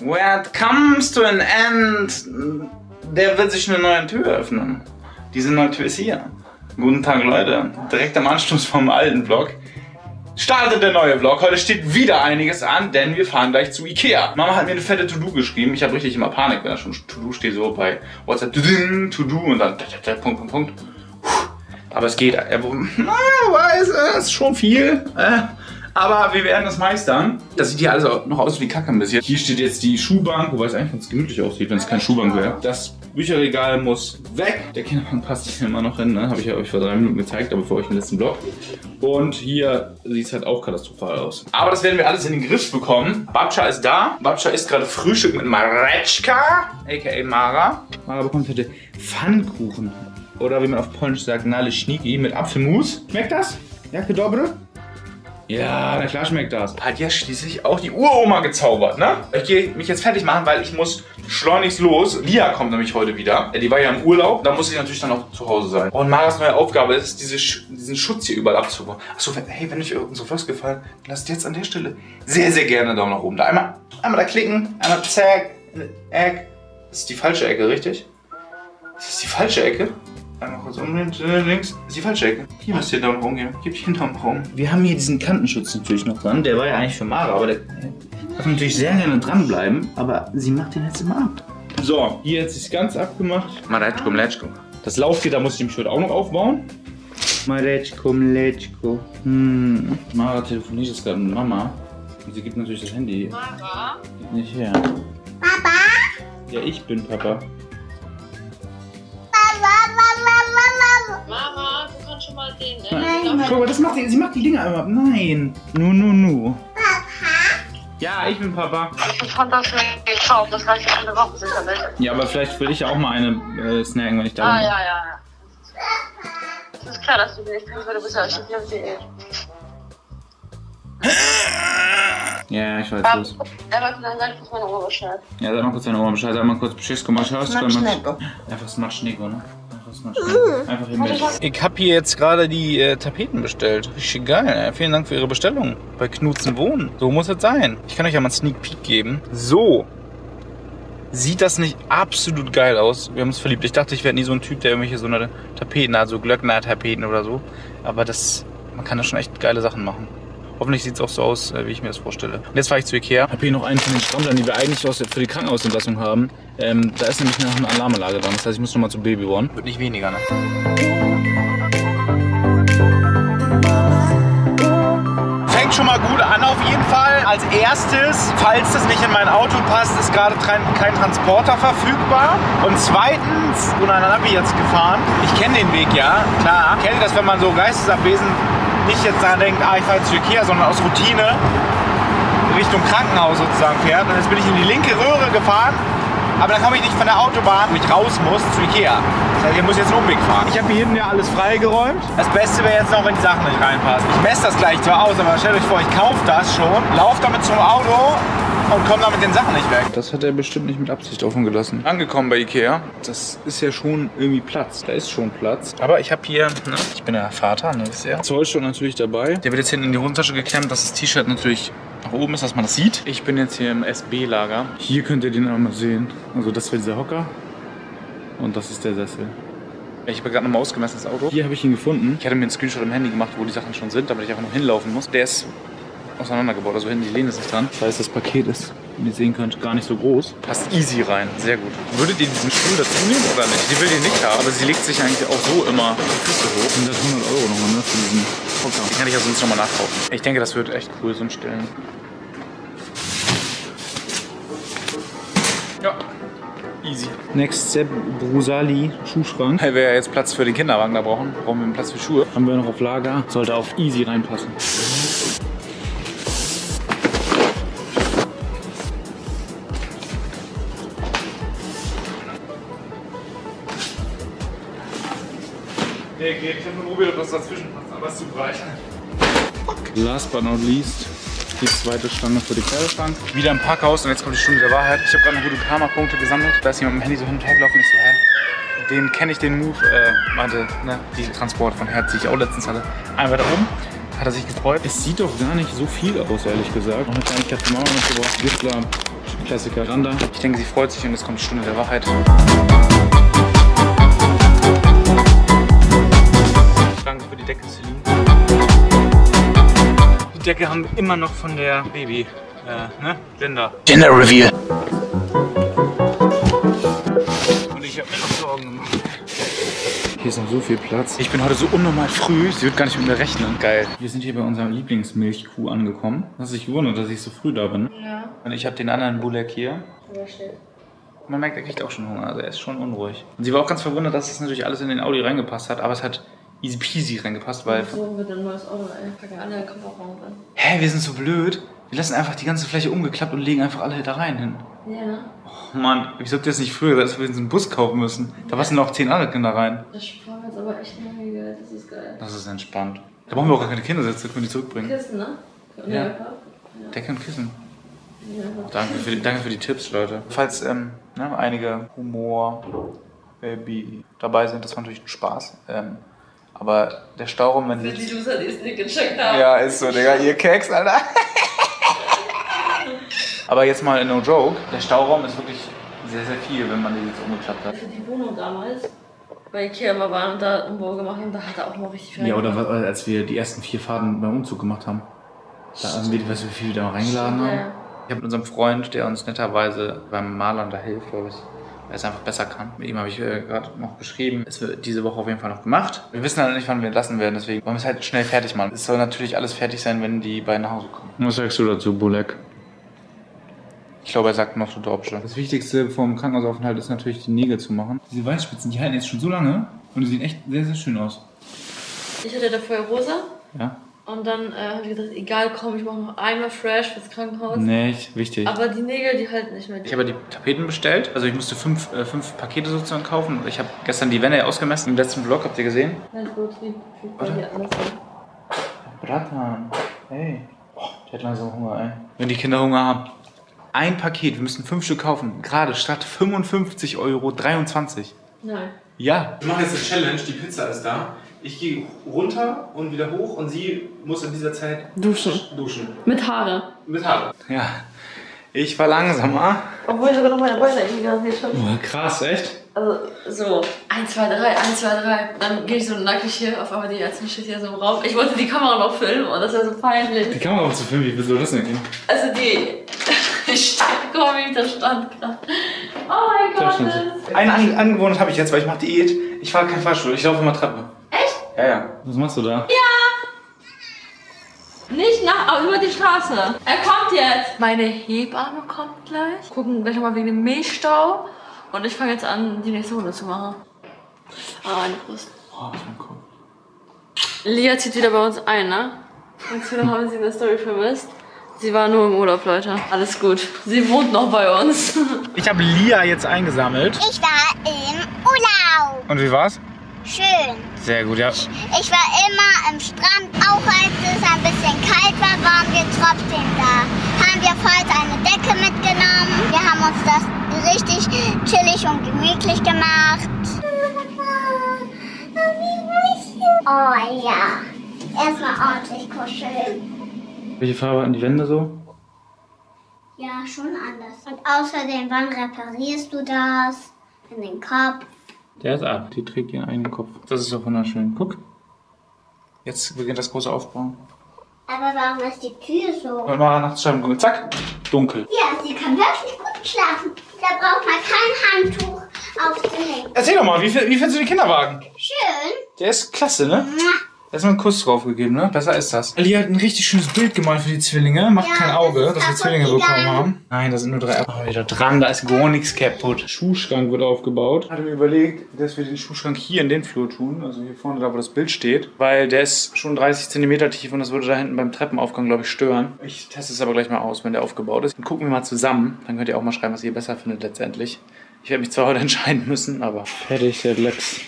Where it comes to an end, der wird sich eine neue Tür öffnen. Diese neue Tür ist hier. Guten Tag, Leute. Direkt am Anschluss vom alten Vlog startet der neue Vlog. Heute steht wieder einiges an, denn wir fahren gleich zu Ikea. Mama hat mir eine fette To-Do geschrieben. Ich habe richtig immer Panik, wenn da schon To-Do steht, so bei WhatsApp. To-Do und dann Punkt, Punkt, Punkt. Aber es geht. Er weiß, es ist schon viel. Äh, aber wir werden das meistern. Das sieht hier alles noch aus wie Kacke ein bisschen. Hier steht jetzt die Schuhbank, wobei es eigentlich ganz gemütlich aussieht, wenn es kein Schuhbank wäre. Das Bücherregal muss weg. Der Kinderbank passt hier immer noch hin, ne? Habe ich ja euch vor drei Minuten gezeigt, aber für euch im letzten Blog. Und hier sieht es halt auch katastrophal aus. Aber das werden wir alles in den Griff bekommen. Babcha ist da. Babcha isst gerade Frühstück mit Mareczka, aka Mara. Mara bekommt heute Pfannkuchen. Oder wie man auf Polnisch sagt, Naleśniki mit Apfelmus. Schmeckt das? Jacke dobre? Ja, na klar schmeckt das. Hat ja schließlich auch die Uroma gezaubert, ne? Ich gehe mich jetzt fertig machen, weil ich muss schleunigst los. Lia kommt nämlich heute wieder. Die war ja im Urlaub. Da muss ich natürlich dann auch zu Hause sein. Und Maras neue Aufgabe ist, diese, diesen Schutz hier überall abzubauen. Achso, hey, wenn euch unsere Vlogs gefallen, lasst jetzt an der Stelle sehr, sehr gerne einen Daumen nach oben da. Einmal, einmal da klicken, einmal zack, Eck. Das ist die falsche Ecke, richtig? Das ist die falsche Ecke. Kurz um links, das ist die falsche Ecke. Hier müsst ihr Daumen hoch geben. Gebt hier einen Daumen hoch. Wir haben hier diesen Kantenschutz natürlich noch dran. Der war ja eigentlich für Mara, aber der darf natürlich sehr gerne dranbleiben. Aber sie macht den jetzt immer ab. So, hier jetzt ist ganz abgemacht. Mareczko, Mleczko. Das Laufgitter muss ich nämlich heute auch noch aufbauen. Mareczko, Mleczko. Hm. Mara telefoniert jetzt gerade mit Mama. Und sie gibt natürlich das Handy. Mara? Geht nicht her. Papa? Ja, ich bin Papa. Mal den, ne? Nein, Guck mal, das macht die, sie macht die Dinger immer. Nein. Nu, nu, nu. Papa? Ja, ich bin Papa. Ich fand das nicht gekauft, das reicht eine Woche sicherlich. Ja, aber vielleicht will ich ja auch mal eine äh, snacken, wenn ich da ah, bin. Ah, ja, ja, ja. Das ist klar, dass du nicht kriegst, weil du bist ja nicht auf Diät. Ja, ich weiß das. Aber dann sag kurz meine Oma Bescheid. Ja, sag mal kurz deine Oma Bescheid. Sag mal kurz Bescheid, komm mal, schaust. Einfach Smatschnego, ne? Einfach hinweg. Ich habe hier jetzt gerade die äh, Tapeten bestellt. Richtig geil. Ey. Vielen Dank für Ihre Bestellung bei Knutzen Wohnen. So muss es sein. Ich kann euch ja mal einen Sneak Peek geben. So. Sieht das nicht absolut geil aus? Wir haben uns verliebt. Ich dachte, ich wäre nie so ein Typ, der irgendwelche so eine Tapeten hat, so Glöckner-Tapeten oder so. Aber das, man kann da schon echt geile Sachen machen. Hoffentlich sieht es auch so aus, äh, wie ich mir das vorstelle. Und jetzt fahre ich zu Ikea. Ich habe hier noch einen von den Strammlern, die wir eigentlich für die Krankenhausentlassung haben. Ähm, da ist nämlich noch eine Alarmanlage dran. Das heißt, ich muss nochmal zu Baby One. Wird nicht weniger, ne? fängt schon mal gut an auf jeden Fall. Als erstes, falls das nicht in mein Auto passt, ist gerade kein Transporter verfügbar. Und zweitens, und dann habe ich jetzt gefahren. Ich kenne den Weg ja, klar. Ich kenne das, wenn man so geistesabwesend nicht jetzt daran denkt, ah, ich fahre jetzt zu Ikea, sondern aus Routine Richtung Krankenhaus sozusagen fährt. Und jetzt bin ich in die linke Röhre gefahren, aber dann komme ich nicht von der Autobahn, wo ich raus muss, zu Ikea. Das heißt, ich muss jetzt einen Umweg fahren. Ich habe hier hinten ja alles freigeräumt. Das Beste wäre jetzt noch, wenn die Sachen nicht reinpassen. Ich messe das gleich zwar aus, aber stellt euch vor, ich kaufe das schon, laufe damit zum Auto und komme da mit den Sachen nicht weg. Das hat er bestimmt nicht mit Absicht offen gelassen. Angekommen bei Ikea. Das ist ja schon irgendwie Platz. Da ist schon Platz. Aber ich habe hier, ne, ich bin ja Vater, ne, wisst ihr. Zollstock natürlich dabei. Der wird jetzt hinten in die Hosentasche geklemmt, dass das T-Shirt natürlich nach oben ist, dass man das sieht. Ich bin jetzt hier im SB-Lager. Hier könnt ihr den einmal sehen. Also das wäre dieser Hocker. Und das ist der Sessel. Ich habe gerade nochmal ausgemessen das Auto. Hier habe ich ihn gefunden. Ich hatte mir einen Screenshot im Handy gemacht, wo die Sachen schon sind, damit ich einfach noch hinlaufen muss. Der ist auseinandergebaut. Also hinten die Lehne ist nicht dran. Das heißt, das Paket ist, wie ihr sehen könnt, gar nicht so groß. Passt easy rein. Sehr gut. Würdet ihr diesen Stuhl dazu nehmen oder nicht? Sie will den nicht haben, aber sie legt sich eigentlich auch so immer die Füße hoch. Das sind das 100 Euro nochmal, ne? Für diesen Hocker. Den kann ich ja sonst nochmal nachkaufen. Ich denke, das wird echt cool, so ein Stellen. Ja. Easy. Next Step, Brusali, Schuhschrank. Weil wir ja jetzt Platz für den Kinderwagen da brauchen, brauchen wir einen Platz für Schuhe. Haben wir noch auf Lager. Sollte auf easy reinpassen. Geht. Ich habe nur probiert, ob das dazwischen passt, aber es ist zu breit. Last but not least, die zweite Stange für die Kleiderschrank. Wieder im Parkhaus und jetzt kommt die Stunde der Wahrheit. Ich habe gerade noch gute Karma-Punkte gesammelt. Da ist jemand mit dem Handy so hin und her gelaufen. Ich so, hä? Den kenne ich, den Move. Äh, meinte, ne, die Transport von Herz, die ich auch letztens hatte. Einmal da oben. Hat er sich gefreut. Es sieht doch gar nicht so viel aus, ehrlich gesagt. Noch eine Kleinigkeit von Mama mitgebracht. Giftler Klassiker Randa. Ich denke, sie freut sich und es kommt die Stunde der Wahrheit. Decke, Celine. Die Decke haben wir immer noch von der Baby, äh, ne? Linda. Gender Reveal. Und ich habe mir noch Sorgen gemacht. Hier ist noch so viel Platz. Ich bin heute so unnormal früh, sie wird gar nicht mit mir rechnen. Geil. Wir sind hier bei unserer Lieblingsmilchkuh angekommen. Hast du dich gewundert, dass ich so früh da bin? Ja, Und ich habe den anderen Bulek hier. steht. Man merkt, er kriegt auch schon Hunger, also er ist schon unruhig. Und sie war auch ganz verwundert, dass das natürlich alles in den Audi reingepasst hat, aber es hat easy peasy reingepasst, weil... So wird ein neues Auto, ey. Pack ja alle Kofferraum an. Hä, wir sind so blöd. Wir lassen einfach die ganze Fläche umgeklappt und legen einfach alle da rein hin. Ja, Oh Mann, wieso habt ihr das nicht früher gesagt, dass wir uns einen Bus kaufen müssen? Da passen noch zehn andere Kinder rein. das sparen jetzt aber echt lange Geld. Das ist geil. Das ist entspannt. Da brauchen wir auch gar keine Kindersitze, können wir die zurückbringen. Kissen, ne? Und Ja. Körper? Decke und Kissen. Ja. Danke für die, danke für die Tipps, Leute. Falls ähm, ne, einige Humor, Baby dabei sind, das war natürlich ein Spaß. Ähm, aber der Stauraum, wenn die... die Loser, die es nicht gecheckt haben. Ja, ist so, Digga, ihr Keks, Alter. aber jetzt mal no joke, der Stauraum ist wirklich sehr, sehr viel, wenn man den jetzt umgeklappt hat. Für die Wohnung damals, bei Ikea mal waren und da Umbau gemacht haben, da hat er auch mal richtig viel Ja, oder reingemacht. wa- als wir die ersten vier Fahrten beim Umzug gemacht haben. Da haben wir, weißt du, wie viel wir da reingeladen haben? Ja. Ich habe mit unserem Freund, der uns netterweise beim Malern da hilft, weil es- weil er es einfach besser kann. Mit ihm habe ich äh, gerade noch geschrieben. Es wird diese Woche auf jeden Fall noch gemacht. Wir wissen halt nicht, wann wir lassen werden, deswegen wollen wir es halt schnell fertig machen. Es soll natürlich alles fertig sein, wenn die beiden nach Hause kommen. Was sagst du dazu, Bulek? Ich glaube, er sagt noch so Dorpsche. Das Wichtigste vom Krankenhausaufenthalt ist natürlich, die Nägel zu machen. Diese Weißspitzen, die halten jetzt schon so lange und die sehen echt sehr, sehr schön aus. Ich hatte da vorher rosa Ja? Und dann äh, habe ich gesagt, egal, komm, ich mache noch einmal fresh fürs Krankenhaus. Nee, wichtig. Aber die Nägel, die halten nicht mehr. Ich habe die Tapeten bestellt. Also ich musste fünf, äh, fünf Pakete sozusagen kaufen. Ich habe gestern die Wände ausgemessen. Im letzten Vlog habt ihr gesehen. Nein, gut, wie, wie bei dir anders. Bratan, hey. Boah, der hat langsam Hunger, ey. Wenn die Kinder Hunger haben. Ein Paket, wir müssen fünf Stück kaufen. Gerade statt 55 Euro 23. Nein. Ja. Wir machen jetzt eine Challenge. Die Pizza ist da. Ich gehe runter und wieder hoch und sie muss in dieser Zeit Duschen. duschen. Mit Haare. Mit Haare. Ja. Ich war langsamer. Obwohl ich sogar noch meine Beine eingegangen schon. Oh, krass, echt? Also so, 1, 2, 3, 1, 2, 3. Dann gehe ich so nackig hier auf einmal die Ärztin steht hier so im Raum. Ich wollte die Kamera noch filmen und das wäre so peinlich. Die Kamera um zu filmen, wie soll das denn gehen? Also die. Ich guck mal, wie ich da stand gerade. Oh mein Gott. Eine An Angewohnheit habe ich jetzt, weil ich mache Diät. Ich fahre kein Fahrstuhl, ich laufe immer Treppe. Ja, ja. Was machst du da? Nicht nach, aber über die Straße. Er kommt jetzt. Meine Hebamme kommt gleich. Gucken gleich nochmal wegen dem Milchstau. Und ich fange jetzt an, die nächste Runde zu machen. Ah, meine Brust. Oh. Lia zieht wieder bei uns ein, ne? Und wir haben sie in der Story vermisst. Sie war nur im Urlaub, Leute. Alles gut. Sie wohnt noch bei uns. Ich habe Lia jetzt eingesammelt. Ich war im Urlaub. Und wie war's? Schön. Sehr gut, ja. Ich war immer am Strand, auch als es ein bisschen kalt war, waren wir trotzdem da. Haben wir heute eine Decke mitgenommen. Wir haben uns das richtig chillig und gemütlich gemacht. Oh ja. Erstmal ordentlich kuscheln. Welche Farbe hatten die Wände so? Ja, schon anders. Und außerdem, wann reparierst du das? In den Kopf? Der ist ab, die trägt ihren eigenen Kopf. Das ist doch wunderschön. Guck. Jetzt beginnt das große Aufbauen. Aber warum ist die Tür so? Und Mara nachts schreiben, zack, dunkel. Ja, sie kann wirklich gut schlafen. Da braucht man kein Handtuch aufzuhängen. Erzähl doch mal, wie, wie findest du den Kinderwagen? Schön. Der ist klasse, ne? Erstmal einen Kuss drauf gegeben, ne? Besser ist das. Ali hat ein richtig schönes Bild gemalt für die Zwillinge. Macht Ja, kein Auge, dass wir Zwillinge bekommen haben. Nein, da sind nur drei Äpfel wieder dran. Da ist gar nichts kaputt. Schuhschrank wird aufgebaut. Ich hatte mir überlegt, dass wir den Schuhschrank hier in den Flur tun. Also hier vorne, da wo das Bild steht. Weil der ist schon 30 cm tief und das würde da hinten beim Treppenaufgang, glaube ich, stören. Ich teste es aber gleich mal aus, wenn der aufgebaut ist. Dann gucken wir mal zusammen. Dann könnt ihr auch mal schreiben, was ihr besser findet letztendlich. Ich werde mich zwar heute entscheiden müssen, aber... Fertig, der Lex.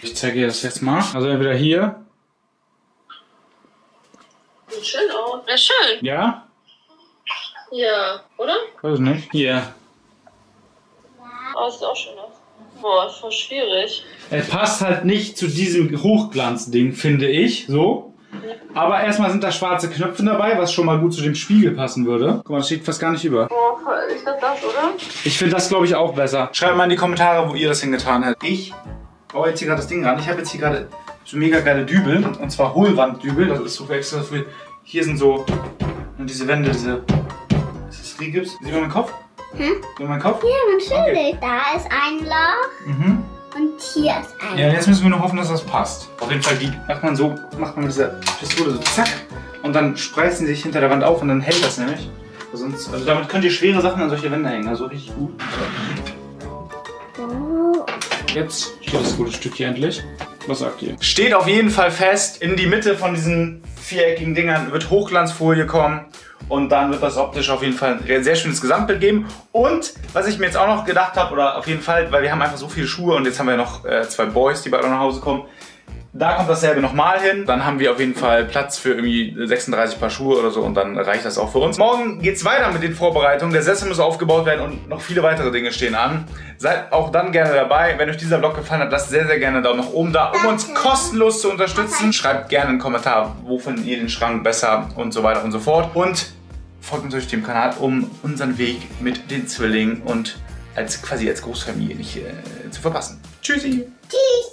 Ich zeige dir das jetzt mal. Also entweder hier. Sieht Ja, schön. Ja? Ja, oder? Weiß nicht. Hier. Oh, sieht auch schön aus. Boah, ist voll schwierig. Er passt halt nicht zu diesem Hochglanzding, finde ich. So. Aber erstmal sind da schwarze Knöpfe dabei, was schon mal gut zu dem Spiegel passen würde. Guck mal, das steht fast gar nicht über. Oh, ist das das, oder? Ich finde das, glaube ich, auch besser. Schreibt mal in die Kommentare, wo ihr das hingetan hättet. Ich baue jetzt hier gerade das Ding ran. Ich habe jetzt hier gerade so mega geile Dübel. Und zwar Hohlwanddübel. Das ist so extra für... Hier sind so diese Wände, diese... Ist das Rigips? Sieht man meinen Kopf? Hm? Sieht man meinen Kopf? Ja, natürlich. Da ist ein Loch Mhm. und hier ist ein Ja, jetzt müssen wir nur hoffen, dass das passt. Auf jeden Fall, die macht man so, macht man mit dieser Pistole so zack und dann spreizen sie sich hinter der Wand auf und dann hält das nämlich. Sonst, also damit könnt ihr schwere Sachen an solche Wände hängen, also richtig gut. Oh. Jetzt steht das gute Stück hier endlich. Was sagt ihr? Steht auf jeden Fall fest. In die Mitte von diesen viereckigen Dingern wird Hochglanzfolie kommen. Und dann wird das optisch auf jeden Fall ein sehr schönes Gesamtbild geben. Und was ich mir jetzt auch noch gedacht habe, oder auf jeden Fall, weil wir haben einfach so viele Schuhe und jetzt haben wir noch äh, zwei Boys, die bald nach Hause kommen. Da kommt dasselbe nochmal hin. Dann haben wir auf jeden Fall Platz für irgendwie 36 Paar Schuhe oder so und dann reicht das auch für uns. Morgen geht's weiter mit den Vorbereitungen. Der Sessel muss aufgebaut werden und noch viele weitere Dinge stehen an. Seid auch dann gerne dabei. Wenn euch dieser Vlog gefallen hat, lasst sehr, sehr gerne einen Daumen nach oben da, um uns kostenlos zu unterstützen. Schreibt gerne einen Kommentar, wo findet ihr den Schrank besser und so weiter und so fort. Und folgt uns durch dem Kanal, um unseren Weg mit den Zwillingen und als quasi als Großfamilie nicht äh, zu verpassen. Tschüssi! Tschüss.